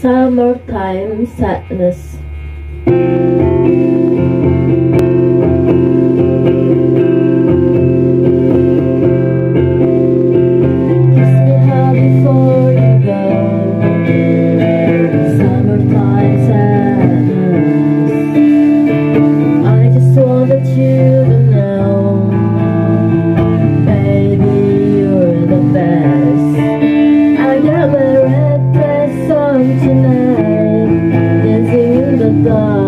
Summertime sadness. tonight. Dancing in the dark.